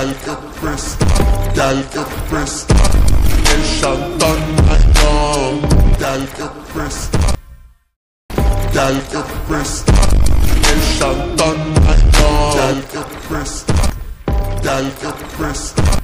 gal Idris, gal Idris, El Shantan, no, gal Idris, gal Idris, El Shantan, no, gal Idris, gal Idris.